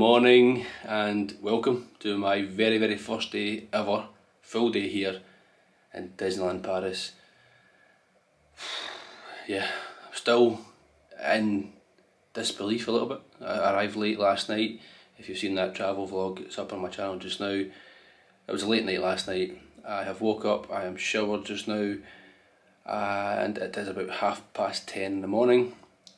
morning and welcome to my very very first day ever, full day here in Disneyland Paris. Yeah, I'm still in disbelief a little bit. I arrived late last night. If you've seen that travel vlog, it's up on my channel just now. It was a late night last night. I have woke up, I am showered just now, and it is about half past ten in the morning.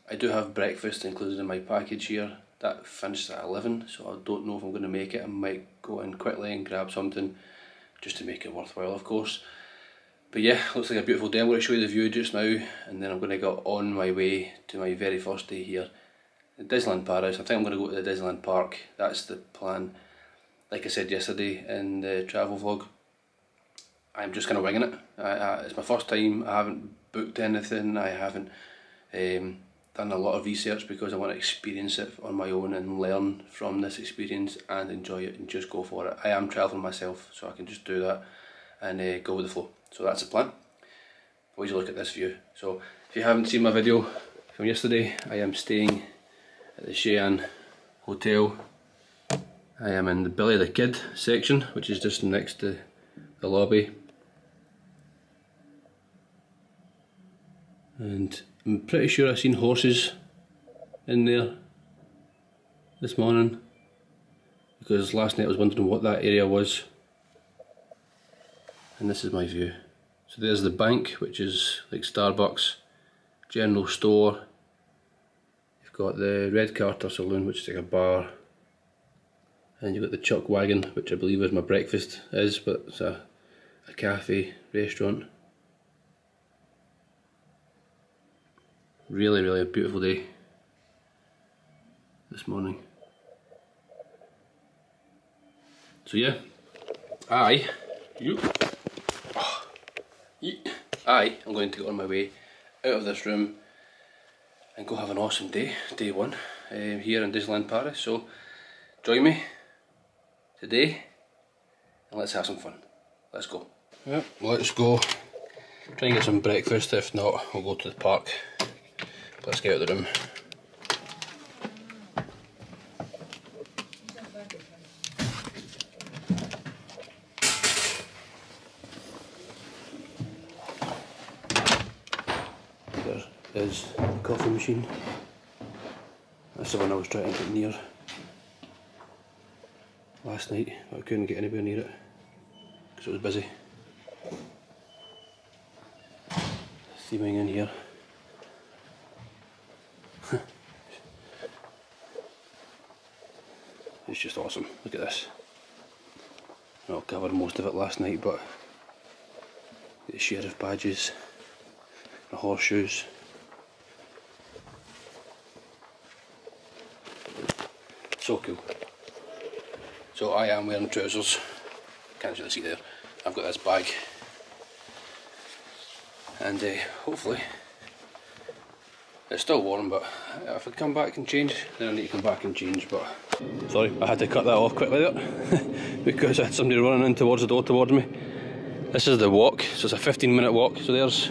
I do have breakfast included in my package here. That finished at 11, so I don't know if I'm going to make it. I might go in quickly and grab something just to make it worthwhile, of course. But yeah, looks like a beautiful day. I'm going to show you the view just now, and then I'm going to go on my way to my very first day here in Disneyland Paris. I think I'm going to go to the Disneyland Park. That's the plan. Like I said yesterday in the travel vlog, I'm just kind of winging it. I, I, it's my first time. I haven't booked anything. I haven't. Um, done a lot of research because I want to experience it on my own and learn from this experience and enjoy it and just go for it. I am travelling myself so I can just do that and uh, go with the flow. So that's the plan. Always look at this view. So if you haven't seen my video from yesterday, I am staying at the Cheyenne Hotel. I am in the Billy the Kid section, which is just next to the lobby. And I'm pretty sure I've seen horses in there this morning because last night I was wondering what that area was and this is my view. So there's the bank which is like Starbucks, general store, you've got the Red Garter Saloon which is like a bar and you've got the Chuck Wagon which I believe is my breakfast is but it's a, a cafe, restaurant. Really, really a beautiful day this morning. So yeah, I, you, oh, I am going to get on my way out of this room and go have an awesome day, day one, um, here in Disneyland Paris. So join me today and let's have some fun. Let's go. Yep, let's go. Try and get some breakfast, if not, we'll go to the park. Let's get out of the room. There is the coffee machine. That's the one I was trying to get near last night, but I couldn't get anywhere near it because it was busy. Steaming in here. Just awesome. Look at this. I covered most of it last night, but the sheriff badges, the horseshoes. So cool. So I am wearing trousers. Can't really see there. I've got this bag, and uh, hopefully it's still warm, but if I come back and change, then I need to come back and change. But sorry, I had to cut that off quickly there because I had somebody running in towards the door towards me. This is the walk, so it's a 15 minute walk. So there's,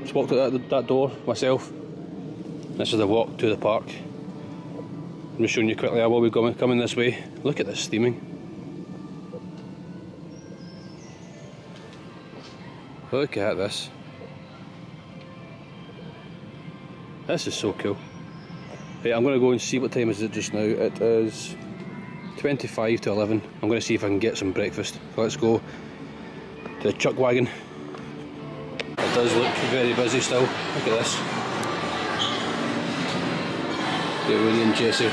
just walked out that, that door myself. This is the walk to the park. I'm just showing you quickly, how will be coming, coming this way. Look at this steaming. Look at this. This is so cool. Hey, I'm going to go and see what time is it just now. It is 25 to 11. I'm going to see if I can get some breakfast. Let's go to the chuck wagon. It does look very busy still. Look at this. Get Woody and Jesse.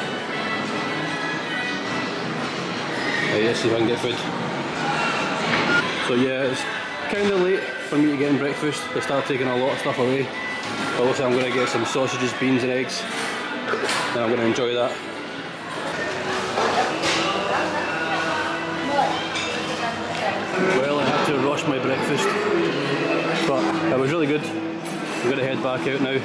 Right, let's see if I can get food. So yeah, it's kind of late for me to get in breakfast. They start taking a lot of stuff away. But also I'm going to get some sausages, beans and eggs. And I'm going to enjoy that. Well, I had to rush my breakfast. But it was really good. I'm going to head back out now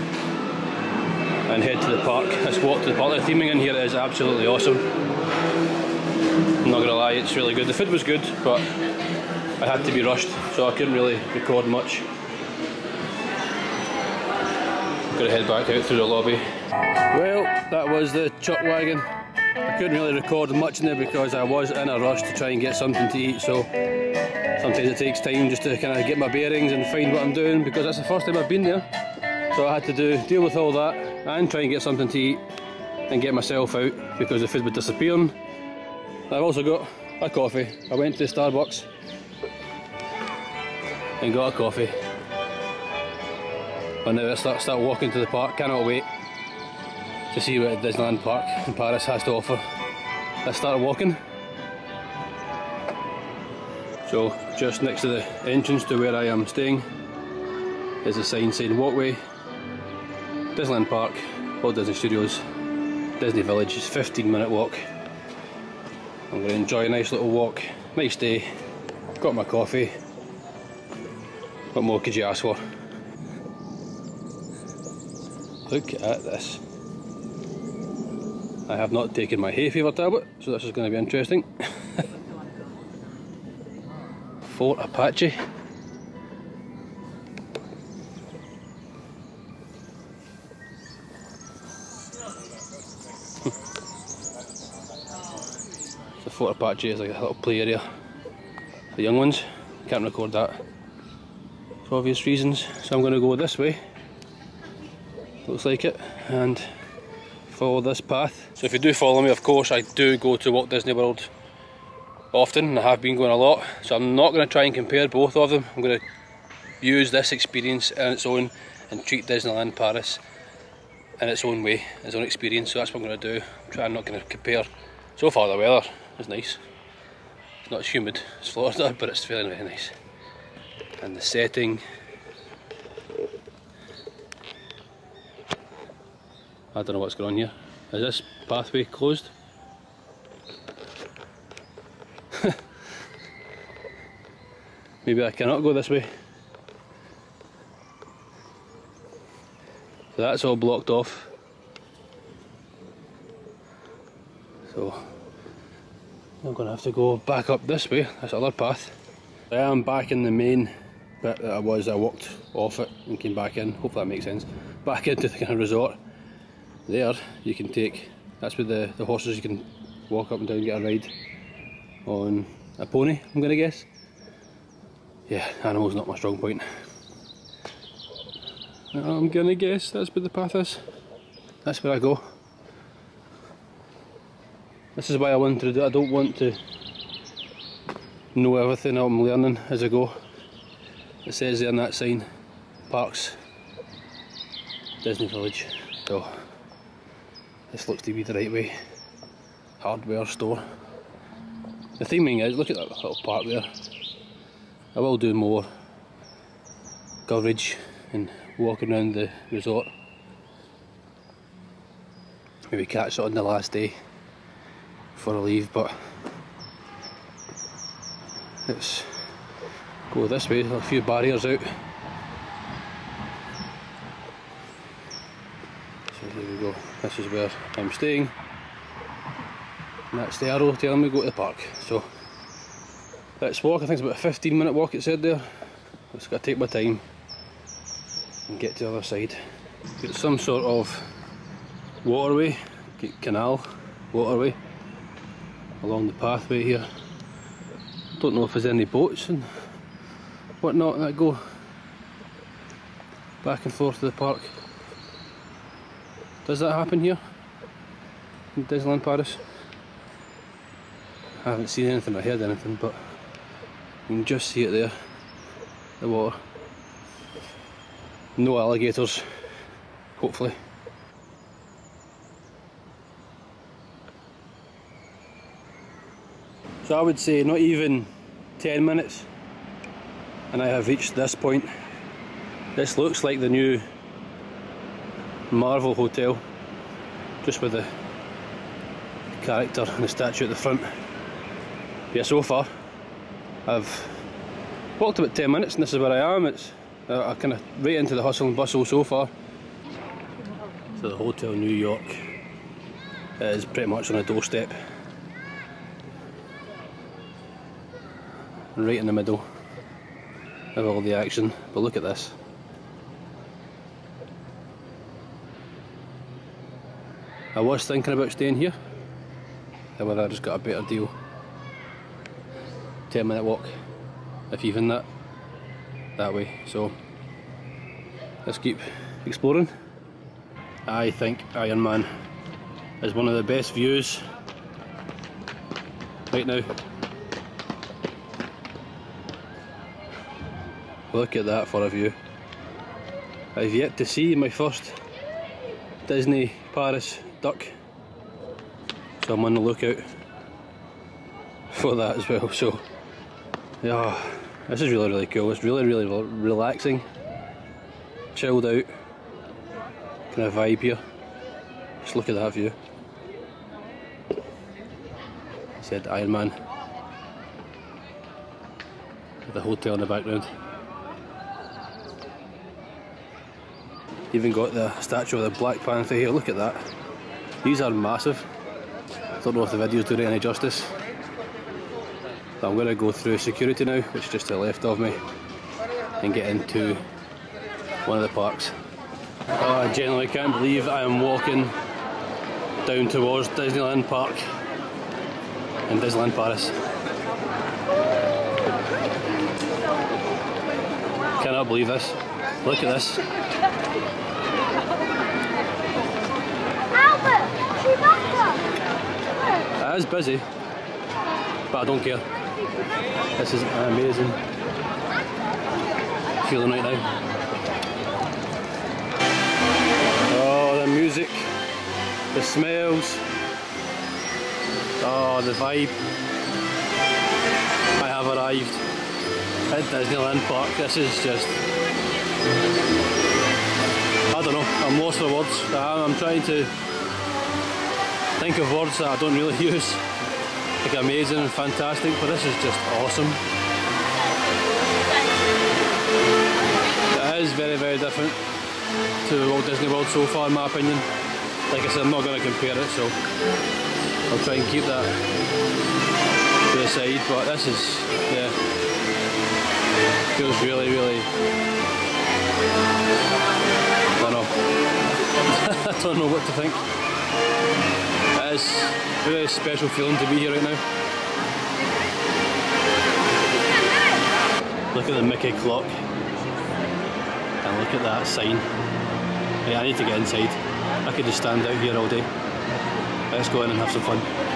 and head to the park. Let's walk to the park. The theming in here is absolutely awesome. I'm not going to lie, it's really good. The food was good, but I had to be rushed, so I couldn't really record much. Gotta head back out through the lobby. Well, that was the chuck wagon. I couldn't really record much in there because I was in a rush to try and get something to eat so sometimes it takes time just to kind of get my bearings and find what I'm doing because that's the first time I've been there so I had to do deal with all that and try and get something to eat and get myself out because the food was disappearing. I've also got a coffee. I went to Starbucks and got a coffee. And now I start, start walking to the park, cannot wait to see what Disneyland Park in Paris has to offer. I started walking. So just next to the entrance to where I am staying is a sign saying walkway, Disneyland Park, Walt Disney Studios, Disney Village, it's a 15 minute walk. I'm going to enjoy a nice little walk, nice day, got my coffee, what more could you ask for? Look at this. I have not taken my hay fever tablet, so this is going to be interesting. Fort Apache. the Fort Apache is like a little play area for young ones. Can't record that for obvious reasons, so I'm going to go this way. Looks like it, and follow this path. So if you do follow me, of course, I do go to Walt Disney World often, and I have been going a lot. So I'm not going to try and compare both of them. I'm going to use this experience on its own and treat Disneyland Paris in its own way, its own experience. So that's what I'm going to do. I'm trying not going to compare. So far, the weather is nice. It's not as humid as Florida, but it's feeling very nice. And the setting I don't know what's going on here. Is this pathway closed? Maybe I cannot go this way. So that's all blocked off. So I'm going to have to go back up this way, that's other path. I am back in the main bit that I was, I walked off it and came back in, hopefully that makes sense. Back into the kind of resort there you can take that's where the, the horses you can walk up and down get a ride on a pony I'm gonna guess. Yeah animals not my strong point. I'm gonna guess that's where the path is. That's where I go. This is why I wanted to do I don't want to know everything I'm learning as I go. It says there on that sign parks Disney Village. So this looks to be the right way. Hardware store. The theming is, look at that little park there. I will do more coverage and walking around the resort. Maybe catch it on the last day before I leave, but let's go this way, a few barriers out. go. This is where I'm staying. And that's the arrow telling me go to the park. So let's walk. I think it's about a 15 minute walk it said there. Just gotta take my time and get to the other side. Get some sort of waterway, canal, waterway along the pathway here. Don't know if there's any boats and whatnot that go back and forth to the park. Does that happen here? In Disneyland Paris? I haven't seen anything or heard anything, but you can just see it there. The water. No alligators, hopefully. So I would say not even 10 minutes and I have reached this point. This looks like the new Marvel Hotel, just with the character and the statue at the front. Yeah, so far I've walked about 10 minutes and this is where I am. It's uh, kind of right into the hustle and bustle so far. So the Hotel New York is pretty much on a doorstep. Right in the middle of all the action, but look at this. I was thinking about staying here However, I just got a better deal. 10 minute walk, if even that, that way. So let's keep exploring. I think Ironman is one of the best views right now. Look at that for a view. I've yet to see my first Disney Paris duck. So I'm on the lookout for that as well. So yeah, this is really really cool. It's really really relaxing, chilled out kind of vibe here. Just look at that view. He said Ironman. With the hotel in the background. Even got the statue of the Black Panther here, look at that. These are massive. Don't know if the video's doing any justice. I'm going to go through security now, which is just to the left of me, and get into one of the parks. Oh, I genuinely can't believe I am walking down towards Disneyland Park in Disneyland Paris. Cannot believe this. Look at this. Is busy, but I don't care. This is amazing feeling right now. Oh, the music, the smells, oh, the vibe. I have arrived at Disneyland Park. This is just, I don't know, I'm lost for words. I'm trying to think of words that I don't really use. Like amazing and fantastic, but this is just awesome. It is very, very different to Walt Disney World so far in my opinion. Like I said, I'm not going to compare it, so I'll try and keep that to the side, but this is, yeah, feels really, really, I don't know, I don't know what to think. Is a really special feeling to be here right now. Look at the Mickey clock. And look at that sign. Yeah, I need to get inside. I could just stand out here all day. Let's go in and have some fun.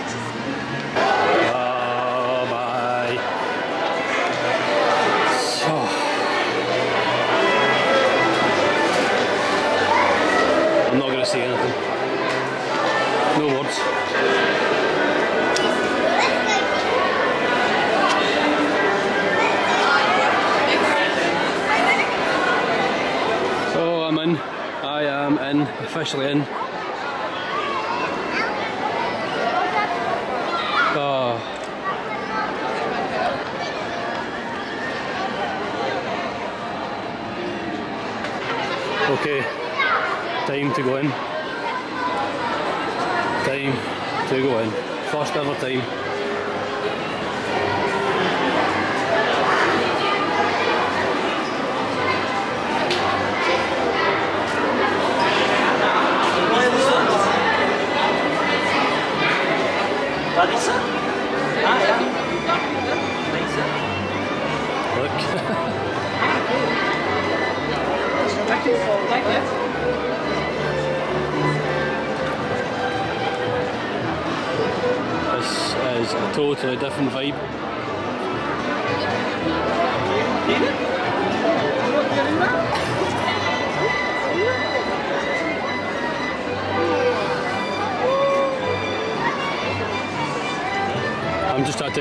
Officially in. Oh. Okay, time to go in time to go in. First ever time.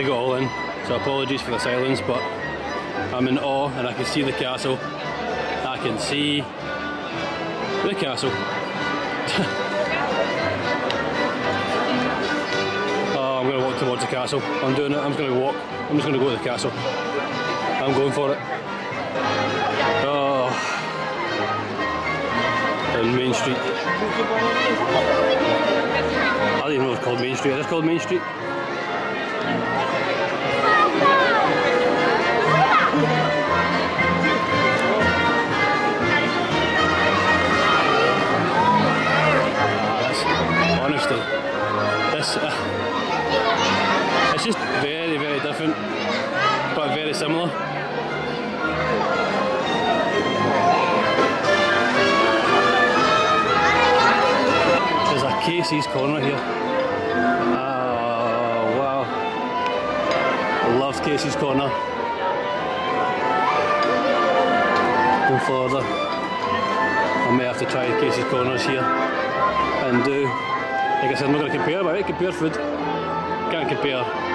All in, so apologies for the silence, but I'm in awe and I can see the castle. I can see the castle. Oh, I'm to walk towards the castle. I'm doing it. I'm just going to walk. I'm just going to go to the castle. I'm going for it. Oh. Down Main Street. I even know was called Main Street. Is it called Main Street? It's just very, very different, but very similar. There's a Casey's corner here. Oh, wow. I love Casey's corner. In Florida. I may have to try Casey's corners here and do. Like I said, I'm not going to compare, but I can compare food. Can't compare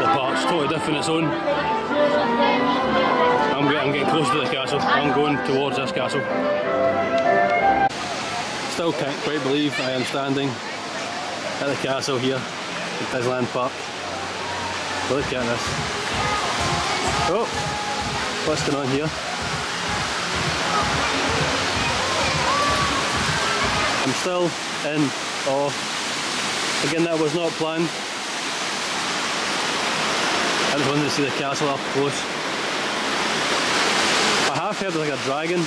the parts, totally different its own. I'm getting, close to the castle. I'm going towards this castle. Still can't quite believe I am standing at the castle here at Disneyland Park. Look at this. Oh, what's going on here? I'm still in awe. Again, that was not planned. I just wanted to see the castle up close. I have heard there's like a dragon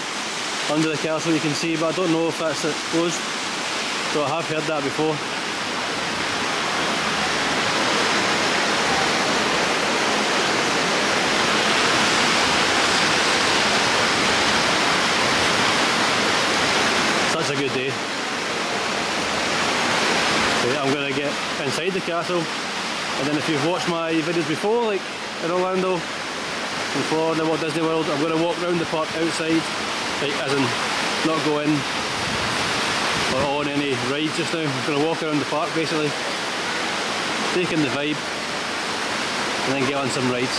under the castle you can see, but I don't know if that's closed. So I have heard that before. Such a good day. So yeah, I'm going to get inside the castle and then if you've watched my videos before, like in Orlando, in Florida, Walt Disney World, I'm going to walk around the park outside, like as in not go in or on any rides just now. I'm going to walk around the park basically, take in the vibe and then get on some rides.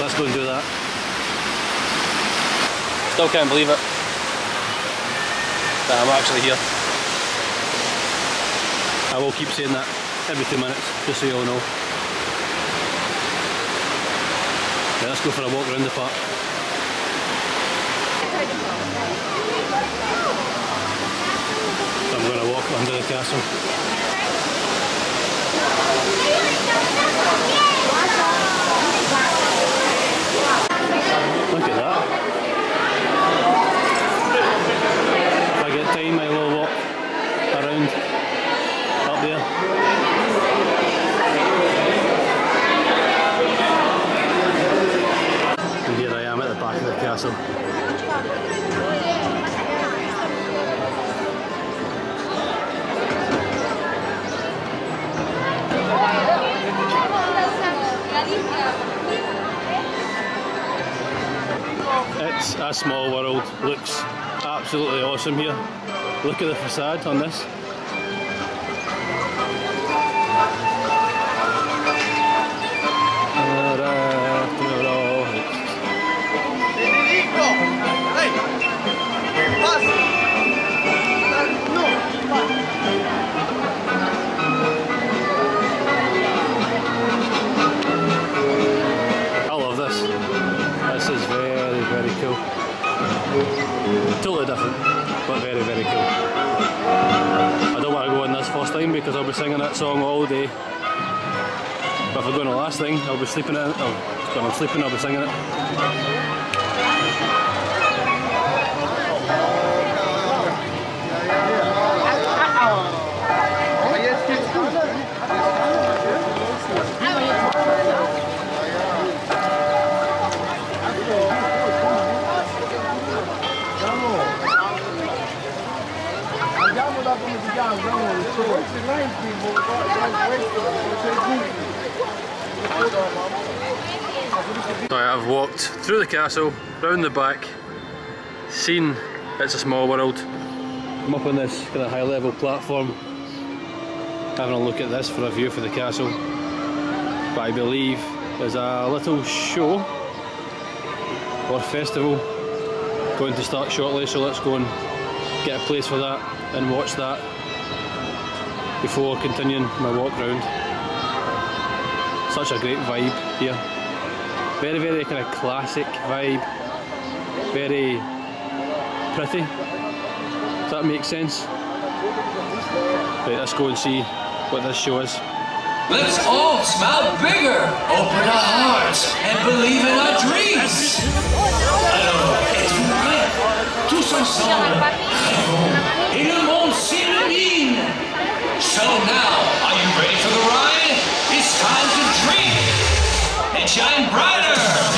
Let's go and do that. Still can't believe it that I'm actually here. I will keep saying that every two minutes, just so you all know. Yeah, let's go for a walk around the park. I'm going to walk under the castle. Look at that. If I get time, I will walk around up there. And here I am at the back of the castle. It's a small world, looks absolutely awesome here. Look at the facade on this. That song all day. But if I go in the last thing, I'll be sleeping in it. Oh, when I'm sleeping, I'll be singing it. Da come si chiama, andiamo al sole. Right, I've walked through the castle, round the back, seen It's a Small World. I'm up on this kind of high level platform, having a look at this for a view for the castle. But I believe there's a little show or festival going to start shortly, so let's go and get a place for that and watch that before continuing my walk round. Such a great vibe here. Very, very kind of classic vibe. Very pretty. Does that make sense? Right, let's go and see what this show is. Let's all smile bigger, open our hearts, and believe in our dreams. Alors, êtes-vous ensemble. So now, are you ready for the ride? It's time to dream and shine brighter!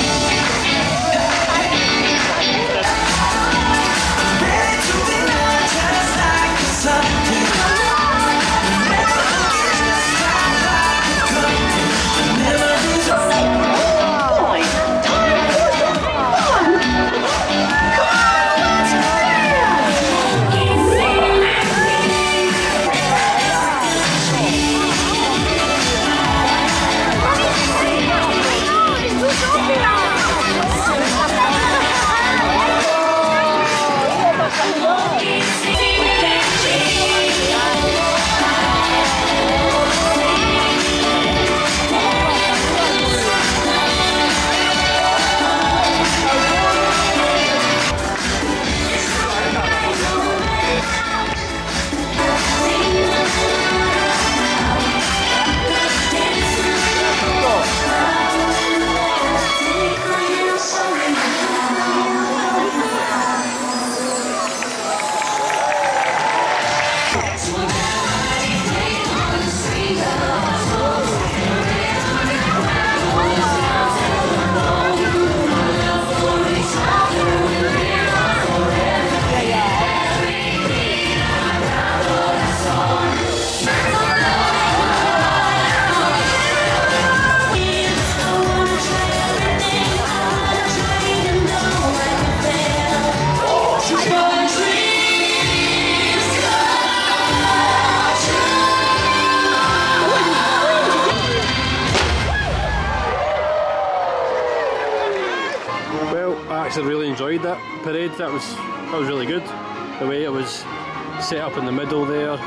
Set up in the middle there,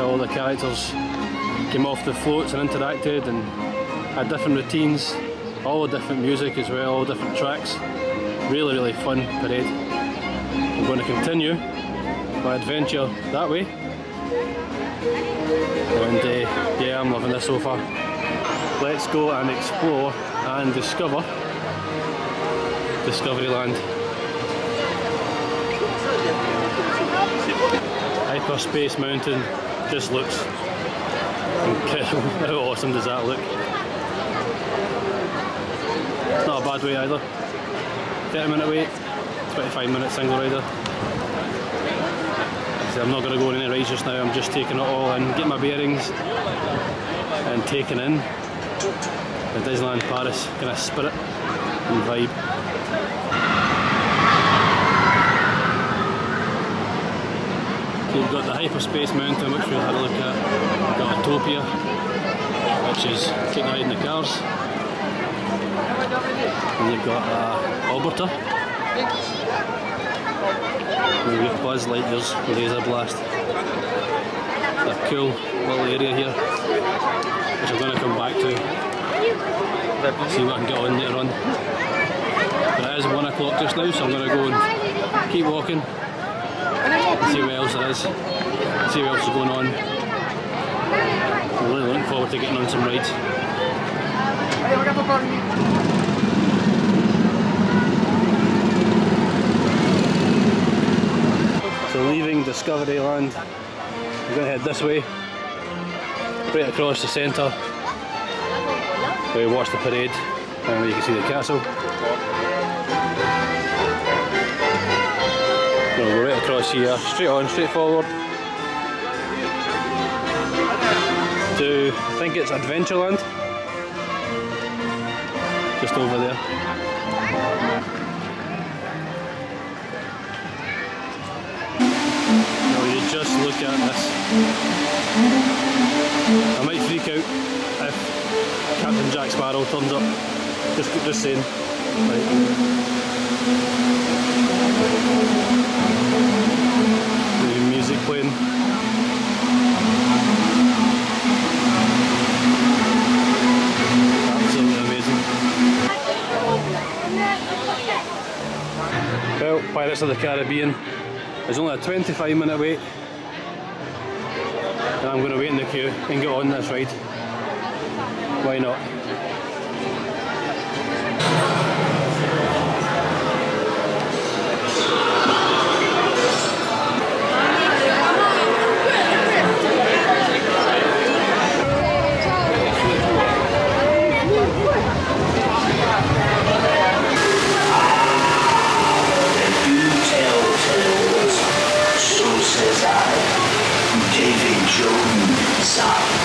all the characters came off the floats and interacted and had different routines, all the different music as well, all different tracks. Really, really fun parade. I'm going to continue my adventure that way. And uh, yeah, I'm loving this so far. Let's go and explore and discover Discoveryland. Hyperspace Mountain just looks incredible. How awesome does that look? It's not a bad way either. 30 minute wait, 25 minute single rider. I'm not going to go on any rides just now, I'm just taking it all in, get my bearings and taking in the Disneyland Paris kind of spirit and vibe. You've got the Hyperspace Mountain, which we'll have a look at. We've got Autopia, which is taking a ride in the cars. And you've got uh, Orbitron. You've got Buzz Lightyear's Laser Blast. A cool little area here, which I'm going to come back to. See what I can get on later on. But it is one o'clock just now, so I'm going to go and keep walking see what else there is, see what else is going on. Really looking forward to getting on some rides. So leaving Discoveryland, we're going to head this way, right across the centre, where we watch the parade, and you can see the castle. Right across here, straight on, straight forward. To, I think it's Adventureland. Just over there. Now you just look at this. I might freak out if Captain Jack Sparrow turns up. Just, just saying. Right Well, Pirates of the Caribbean is only a 25 minute wait and I'm going to wait in the queue and get on this ride. Why not? Jones.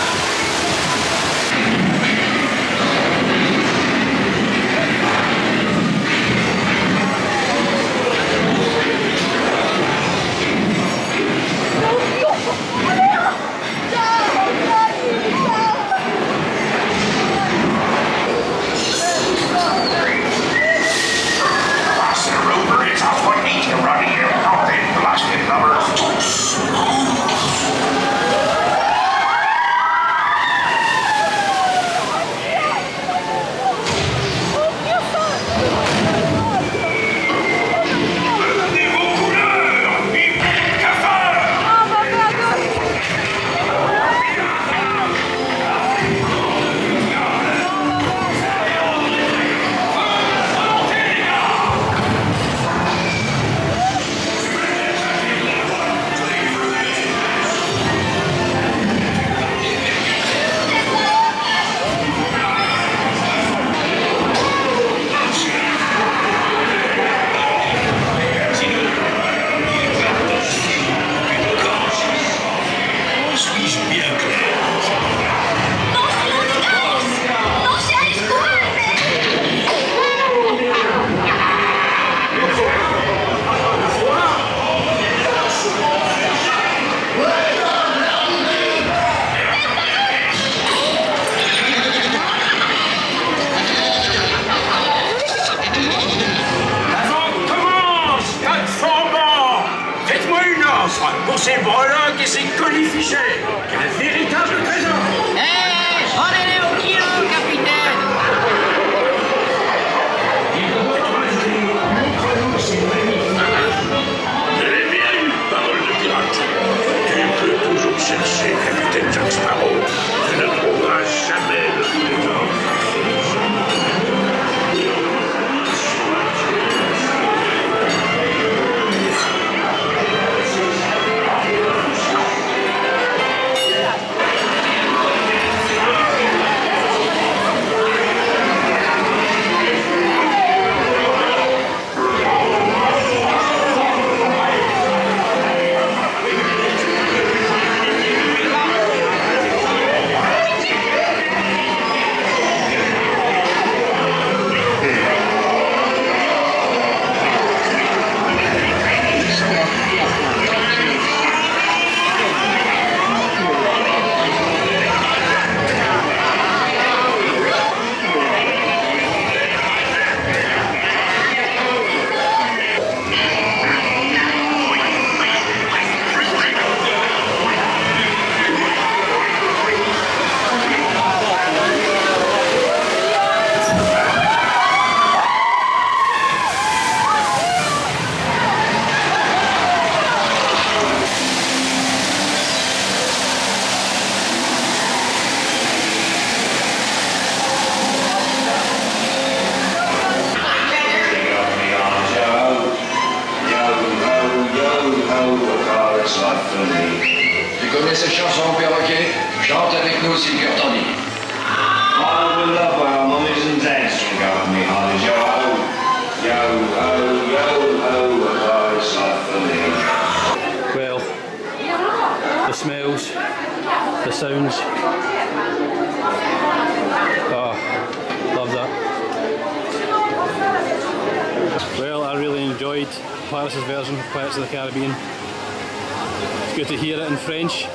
Paris' version of Pirates of the Caribbean. It's good to hear it in French.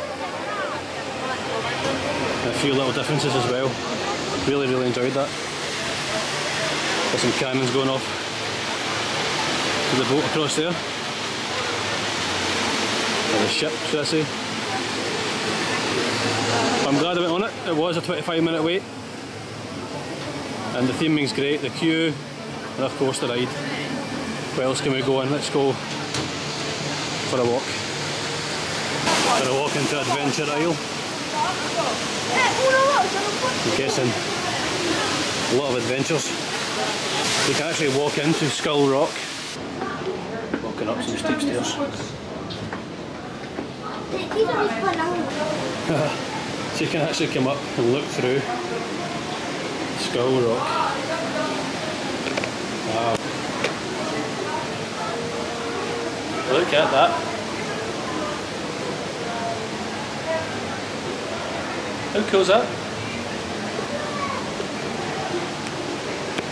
A few little differences as well. Really, really enjoyed that. There's some cannons going off to the boat across there or the ship, should I say. I'm glad I went on it. It was a 25 minute wait. And the theming's great, the queue, and of course the ride. Where else can we go on? Let's go for a walk. For a walk into Adventure Isle. I'm guessing a lot of adventures. You can actually walk into Skull Rock. Walking up some steep stairs. So you can actually come up and look through Skull Rock. Wow. Look at that. How cool is that?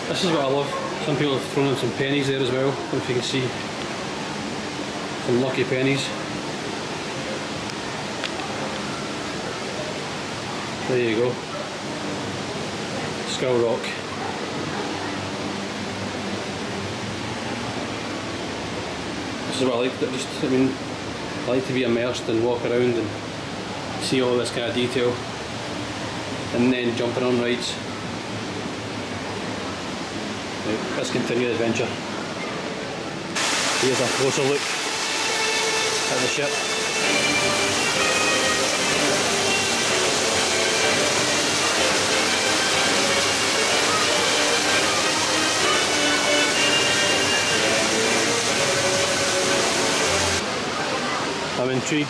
This is what I love. Some people have thrown in some pennies there as well. If you can see. Some lucky pennies. There you go. Skull Rock. This is what I like. Just, I mean, I like to be immersed and walk around and see all this kind of detail, and then jumping on rides. Right, let's continue the adventure. Here's a closer look at the ship. I'm.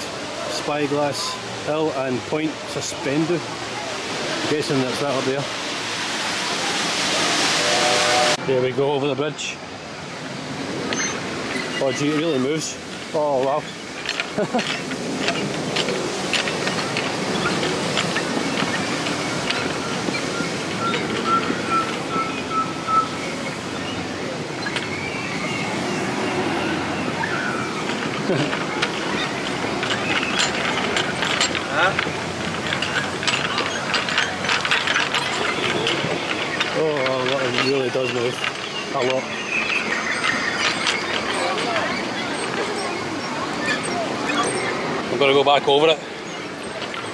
Spyglass Hill and Point Suspendu. guessing that's that up there. There we go over the bridge. Oh gee, it really moves. Oh wow. Oh, that really does move a lot. going to go back over it.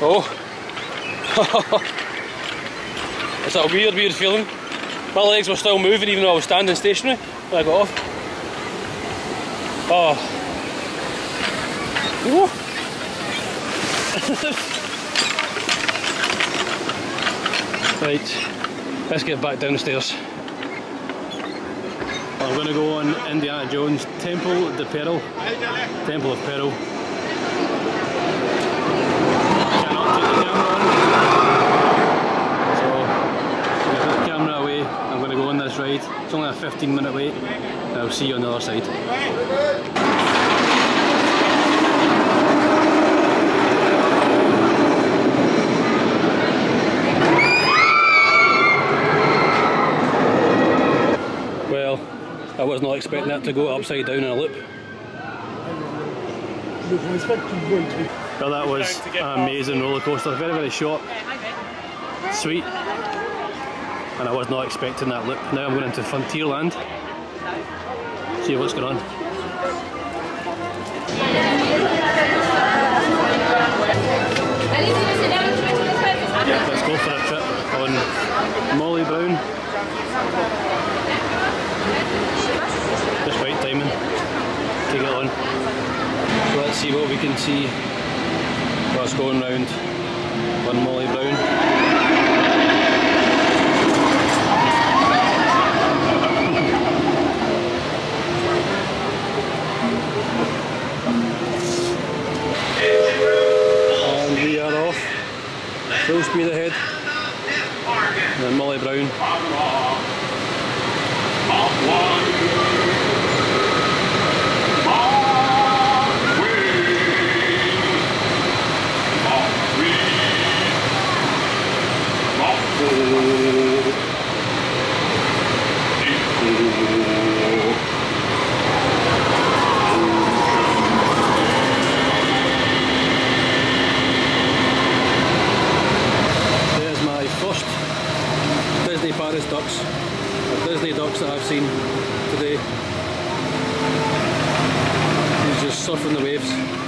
Oh. it's a weird, weird feeling. My legs were still moving even though I was standing stationary when I got off. Oh. Right, let's get back down the stairs. I'm going to go on Indiana Jones Temple de Peril. Temple of Peril. Cannot take the camera on. So, I'm going to put the camera away. I'm going to go on this ride. It's only a 15 minute wait. I'll see you on the other side. Well, I was not expecting that to go upside down in a loop. Well, that was an amazing roller coaster. Very, very short, sweet, and I was not expecting that loop. Now I'm going into Frontierland. See what's going on. Let's go for a trip on Molly Brown. Just right timing to get on. So let's see what we can see whilst going round on Molly Brown. and we are off. Full speed ahead. And Molly Brown. There's my first Disney ducks, or Disney ducks that I've seen today. He's just surfing the waves.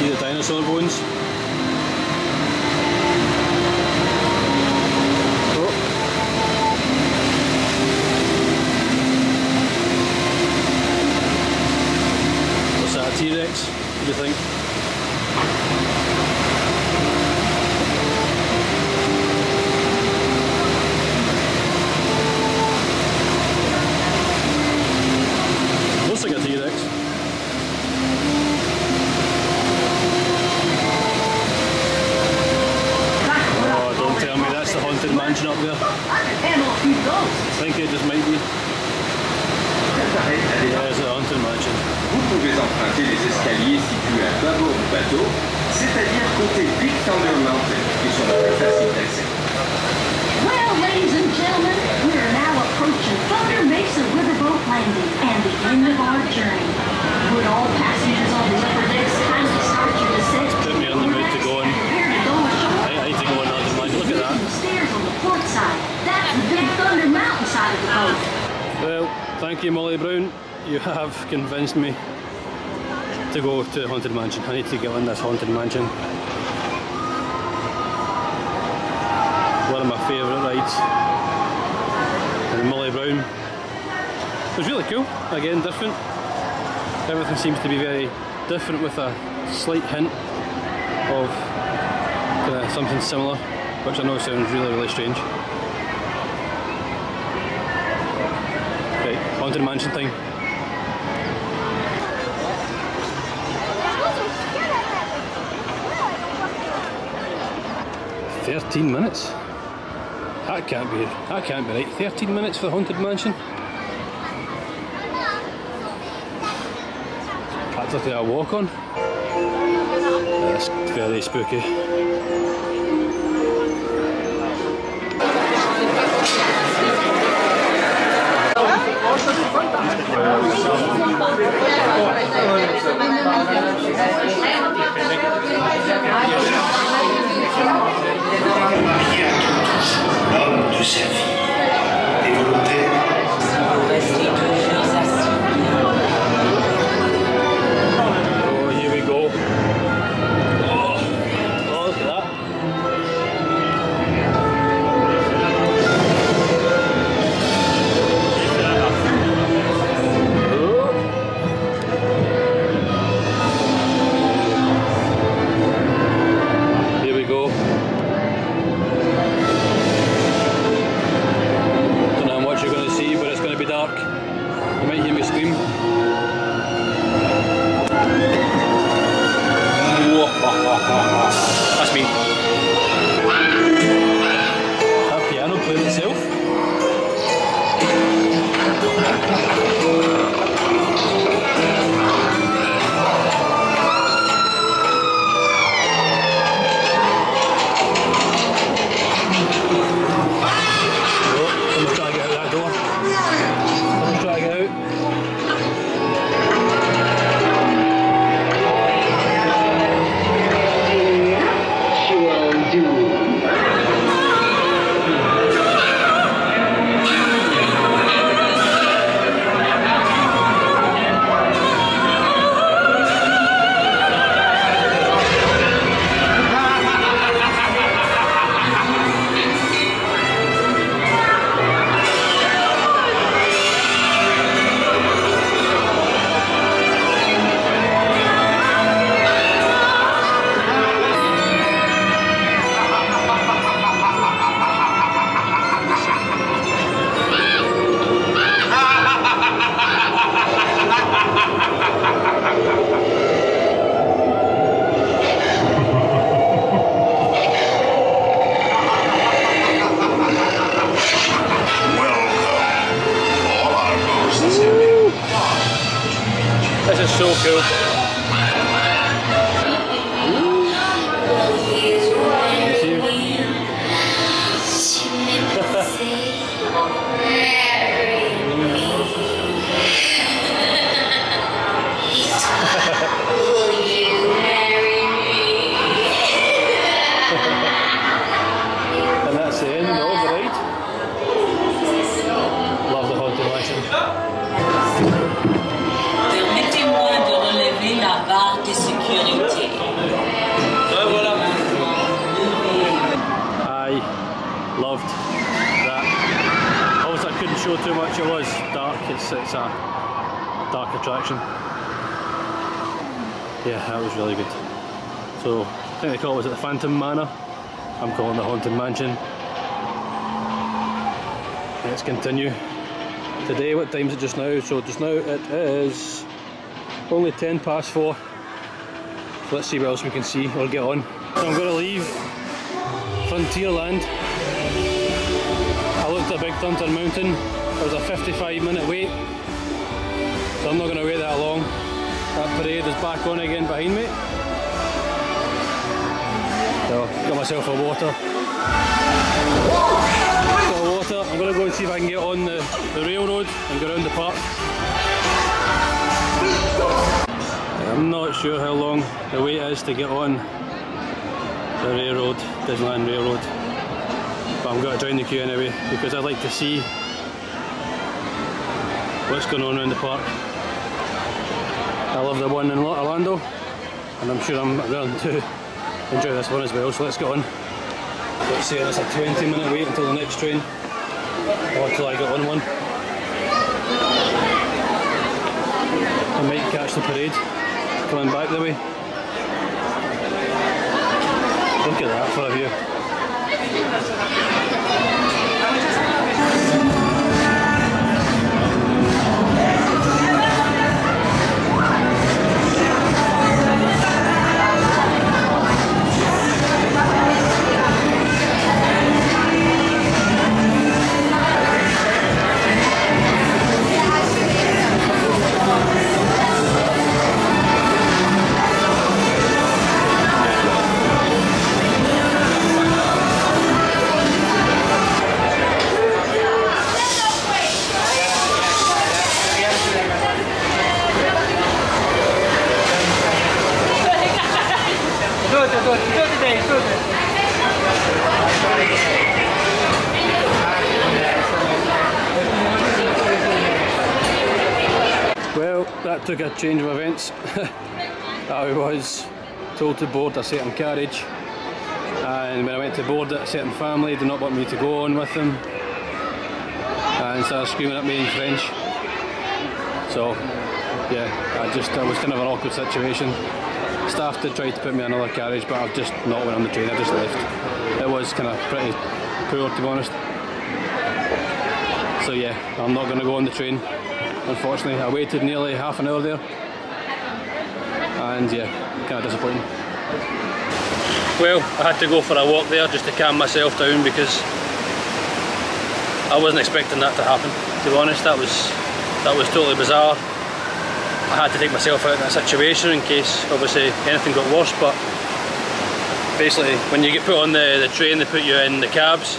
See the dinosaur bones? to go to the Haunted Mansion. I need to go in this Haunted Mansion. One of my favourite rides. And Molly Brown. It was really cool. Again, different. Everything seems to be very different with a slight hint of uh, something similar, which I know sounds really, really strange. Right, Haunted Mansion thing. 13 minutes? That can't be, that can't be right. 13 minutes for the Haunted Mansion? That's a walk on. That's very spooky. Homme de sa vie. Des volontaires Today, what time is it just now? So just now it is only 10 past 4. So let's see what else we can see or get on. So I'm going to leave Frontierland. I looked at Big Thunder Mountain. It was a 55 minute wait. So I'm not going to wait that long. That parade is back on again behind me. So Got myself a water. See if I can get on the, the railroad and go around the park. I'm not sure how long the wait is to get on the railroad, Disneyland Railroad. But I'm going to join the queue anyway because I'd like to see what's going on around the park. I love the one in Orlando and I'm sure I'm going to enjoy this one as well, so let's get on. Let's say it's a 20 minute wait until the next train or until I get on one. I might catch the parade coming back the way. Look at that for a view. Took a change of events. I was told to board a certain carriage and when I went to board it, a certain family did not want me to go on with them and started screaming at me in French. So, yeah, I just, I was kind of an awkward situation. Staff did try to put me in another carriage but I've just not went on the train, I just left. It was kind of pretty poor to be honest. So yeah, I'm not going to go on the train unfortunately. I waited nearly half an hour there and yeah, kind of disappointing. Well, I had to go for a walk there just to calm myself down because I wasn't expecting that to happen. To be honest, that was that was totally bizarre. I had to take myself out of that situation in case obviously anything got worse but basically when you get put on the, the train they put you in the cabs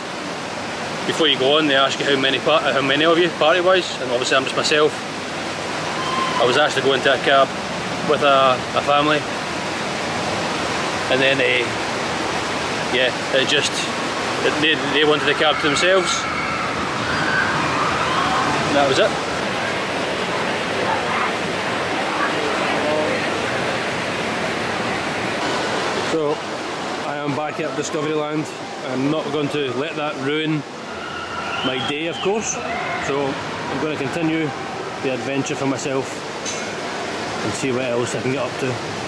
before you go on they ask you how many how many of you party wise and obviously I'm just myself. I was asked to go into a cab with a, a family. And then they yeah it just they, they wanted the cab to themselves. And that was it. So I am back at Discoveryland I'm not going to let that ruin my day of course so I'm going to continue the adventure for myself and see what else I can get up to.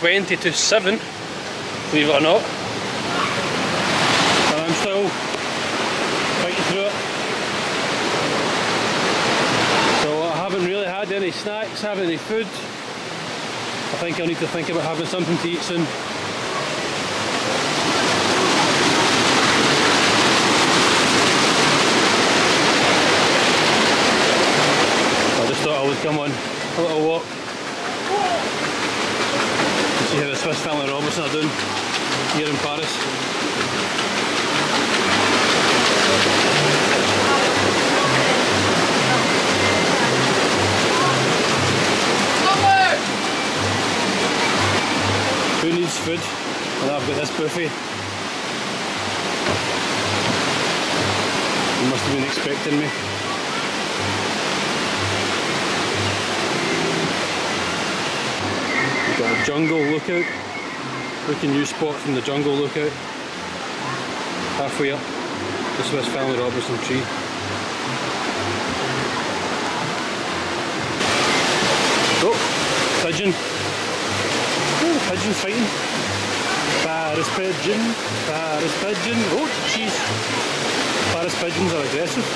20 to 7, believe it or not. And I'm still fighting through it. So I haven't really had any snacks, haven't any food. I think I'll need to think about having something to eat soon. I just thought I would come on a little walk the Family Robinson are doing here in Paris. Who needs food? And I've got this buffet. You must have been expecting me. Jungle lookout. Looking new spot from the jungle lookout. Halfway up the Swiss Family Robinson tree. Oh, pigeon. Oh, pigeon fighting. Paris pigeon, Paris pigeon. Oh, jeez. Paris pigeons are aggressive.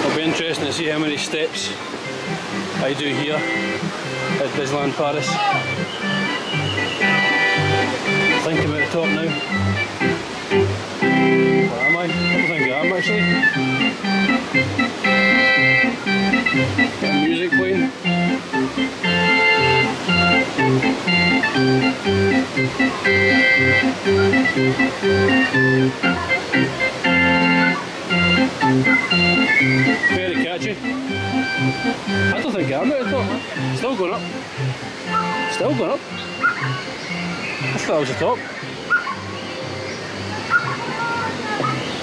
It'll be interesting to see how many steps I do here at Disneyland Paris. Think about the top now. Where am I? I don't think I am actually. Music playing. Very catchy. I don't think I'm at the top. Still going up. Still going up. I thought I was the top.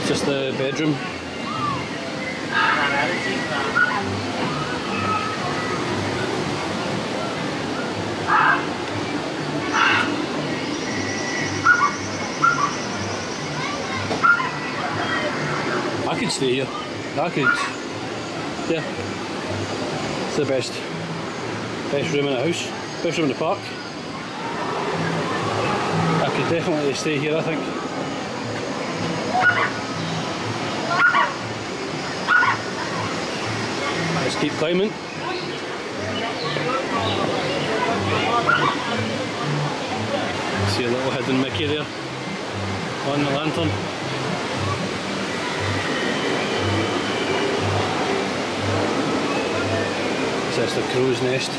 Just the bedroom. I could stay here. I could. Yeah. It's the best. Best room in the house. Best room in the park. I could definitely stay here, I think. Let's keep climbing. See a little hidden Mickey there on the lantern. That's the crow's nest.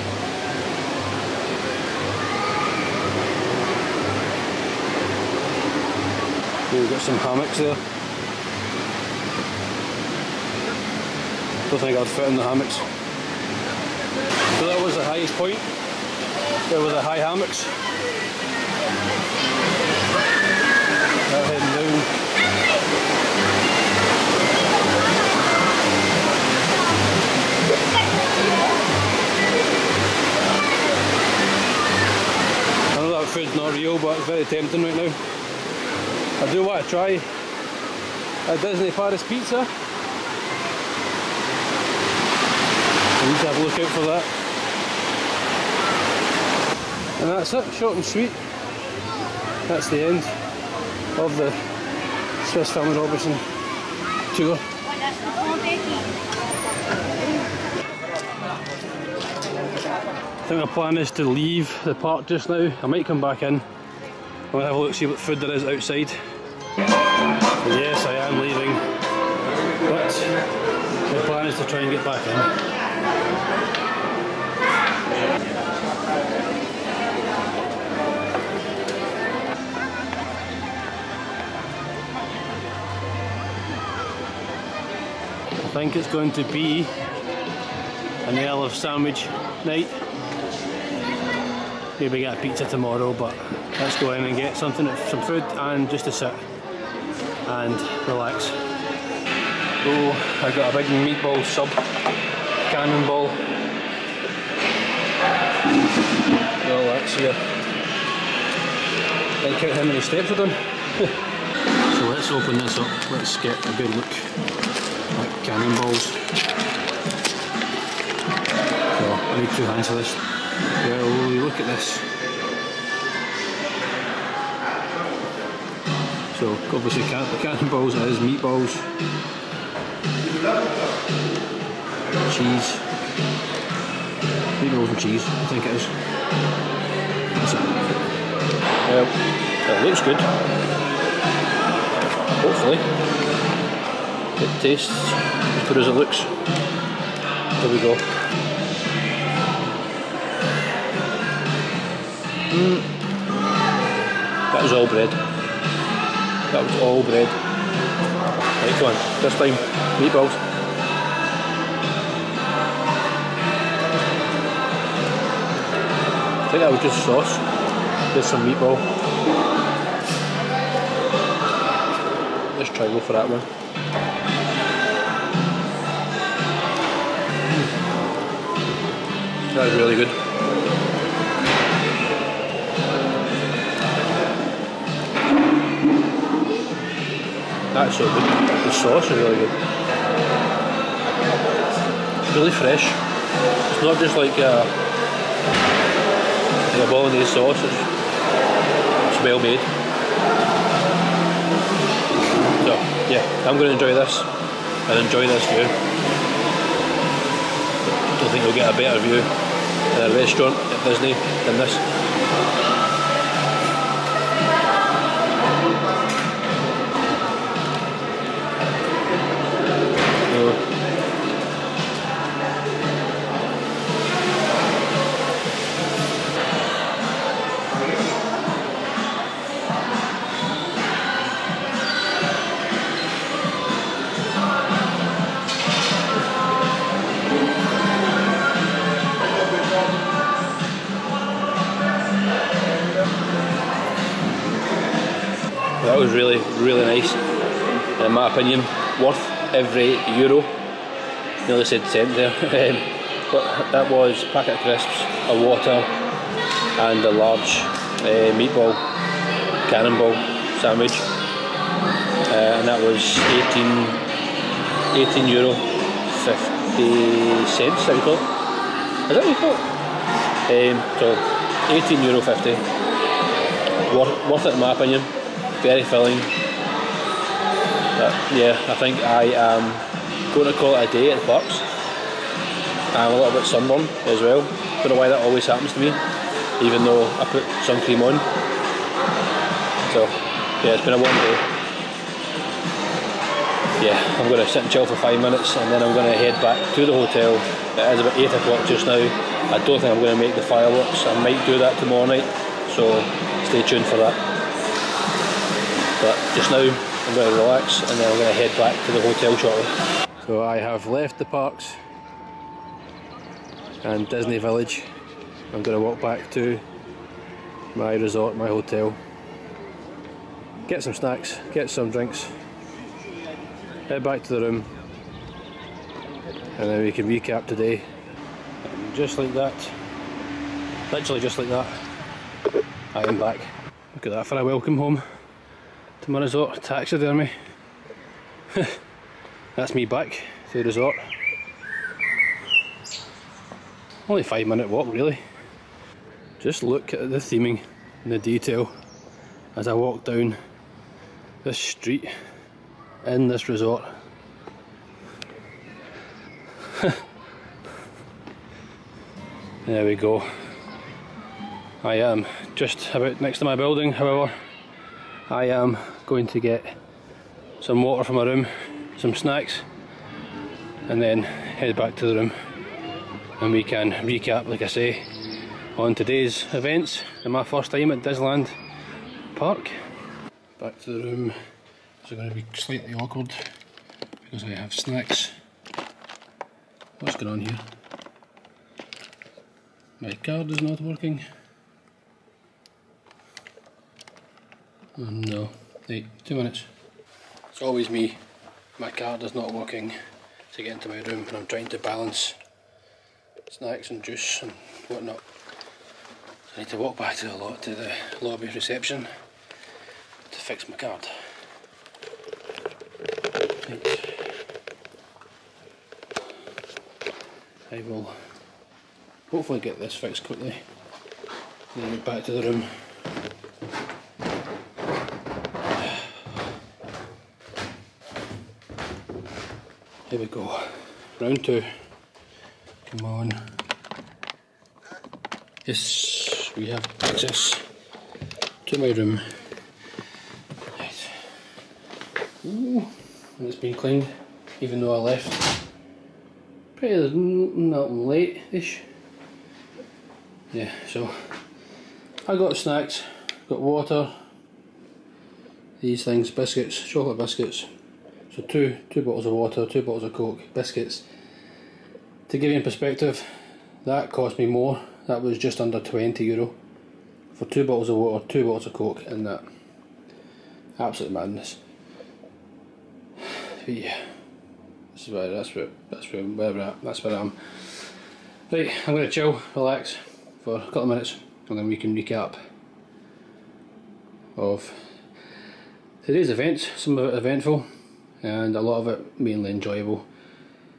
Here we've got some hammocks there. Don't think I'd fit in the hammocks. So that was the highest point. There were the high hammocks. Food's not real, but it's very tempting right now. I do want to try a Disney Paris pizza. I need to have a look out for that. And that's it, short and sweet. That's the end of the Swiss Family Robinson tour. I think my plan is to leave the park just now. I might come back in. I'm gonna have a look see what food there is outside. And yes, I am leaving. But the plan is to try and get back in. I think it's going to be an Earl of Sandwich night. Maybe get a pizza tomorrow, but let's go in and get something, some food, and just to sit and relax. Oh, I got a big meatball sub, cannonball. All that's here. Like count how many steps I've done. so let's open this up. Let's get a good look at cannonballs. So I need two hands for this. Well, look at this. So obviously can cannonballs is meatballs, cheese, meatballs and cheese. I think it is. That's it. Well, it looks good. Hopefully, it tastes as good as it looks. There we go. Mm. That was all bread. That was all bread. Right, come on. This time, meatballs. I think that was just sauce. There's some meatball. Let's try go for that one. That is really good. So good. The sauce is really good. Really fresh. It's not just like a, like a bolognese sauce, it's, it's well made. So, yeah, I'm going to enjoy this and enjoy this view. I don't think you'll get a better view in a restaurant at Disney than this. My opinion, worth every euro. Nearly said cent there. Um, but that was packet of crisps, a water, and a large uh, meatball cannonball sandwich. Uh, and that was 18, 18 euro 50 cents, I call it. Is that what you call? Um, so 18 euro 50. Worth, worth it in my opinion very filling. But yeah, I think I am going to call it a day at the parks. I'm a little bit sunburned as well. Don't know why that always happens to me, even though I put sun cream on. So yeah, it's been a one day. Yeah, I'm going to sit and chill for five minutes and then I'm going to head back to the hotel. It is about 8 o'clock just now. I don't think I'm going to make the fireworks. I might do that tomorrow night, so stay tuned for that. But just now I'm going to relax and then I'm going to head back to the hotel shortly. So I have left the parks and Disney Village. I'm going to walk back to my resort, my hotel, get some snacks, get some drinks, head back to the room and then we can recap today. And just like that, literally just like that, I am back. Look at that for a welcome home to my resort taxidermy. That's me back to the resort. Only five minute walk really. Just look at the theming and the detail as I walk down this street in this resort. there we go. I am just about next to my building however I am going to get some water from my room, some snacks and then head back to the room and we can recap like I say on today's events and my first time at Disneyland Park. Back to the room, it's going to be slightly awkward because I have snacks. What's going on here? My card is not working. Oh no. Wait, two minutes. It's always me. My card is not working to get into my room and I'm trying to balance snacks and juice and whatnot. I need to walk back to the lot to the lobby reception to fix my card. I will hopefully get this fixed quickly then get back to the room. Here we go. Round two. Come on. Yes, we have access to my room. Right. Ooh, and it's been cleaned, even though I left pretty not late-ish. Yeah, so I got snacks, got water, these things, biscuits, chocolate biscuits. So two two bottles of water, two bottles of coke, biscuits. To give you in perspective, that cost me more. That was just under 20 euro for two bottles of water, two bottles of coke, and that. Absolute madness. Yeah, this is where that's where that's where, where we're at. That's where I am. Right, I'm to chill, relax for a couple of minutes, and then we can recap of today's events. Some of it eventful, and a lot of it mainly enjoyable.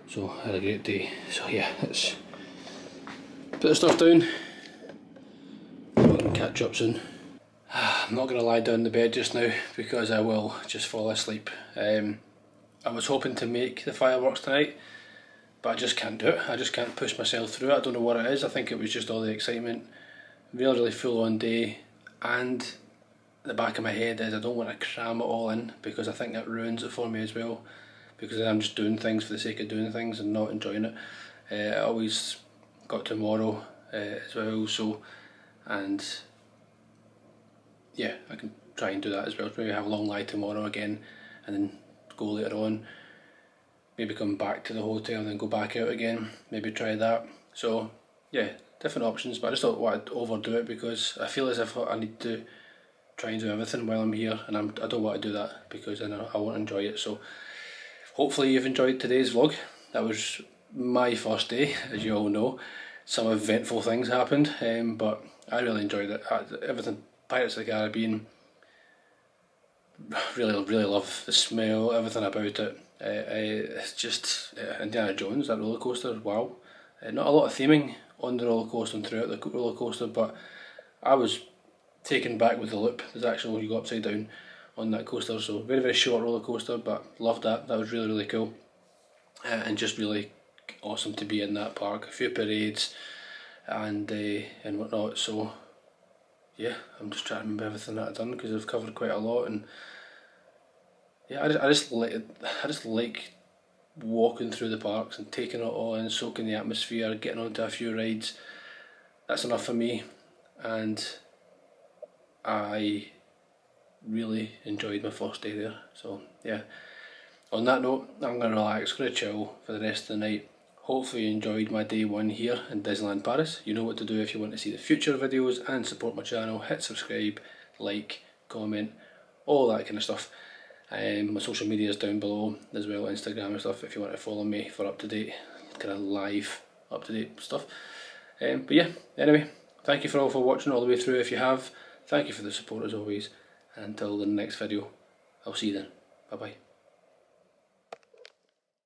So had a great day. So yeah, let's put the stuff down. We catch up soon. I'm not going to lie down in the bed just now because I will just fall asleep. Um, I was hoping to make the fireworks tonight, but I just can't do it. I just can't push myself through it. I don't know what it is. I think it was just all the excitement. Really, really full on day, and the back of my head is I don't want to cram it all in because I think that ruins it for me as well. Because I'm just doing things for the sake of doing things and not enjoying it. Uh, I always got tomorrow uh, as well, so and yeah, I can try and do that as well. Maybe have a long lie tomorrow again, and then go later on. Maybe come back to the hotel and then go back out again. Maybe try that. So yeah, different options. But I just don't want to overdo it because I feel as if I need to try and do everything while I'm here, and I'm, I don't want to do that because then I, I won't enjoy it. So hopefully you've enjoyed today's vlog. That was my first day, as you all know. Some eventful things happened, um, but I really enjoyed it. Everything Pirates of the Caribbean. Really, really love the smell, everything about it. Uh, uh, it's just uh, Indiana Jones, that roller coaster. Wow, uh, not a lot of theming on the roller coaster and throughout the roller coaster, but I was taken back with the loop. There's actually you go upside down on that coaster. So very very short roller coaster, but loved that. That was really really cool, uh, and just really awesome to be in that park. A few parades, and uh, and whatnot. So yeah, I'm just trying to remember everything that I've done because I've covered quite a lot, and yeah, I just I just like I just like walking through the parks and taking it all in, soaking the atmosphere, getting onto a few rides. That's enough for me, and I really enjoyed my first day there. So yeah. On that note, I'm going to relax, going to chill for the rest of the night. Hopefully you enjoyed my day one here in Disneyland Paris. You know what to do if you want to see the future videos and support my channel. Hit subscribe, like, comment, all that kind of stuff. Um, my social media is down below as well, Instagram and stuff if you want to follow me for up to date, kind of live, up to date stuff. Um, but yeah, anyway, thank you for all for watching all the way through if you have. Thank you for the support as always. Until the next video, I'll see you then. Bye bye.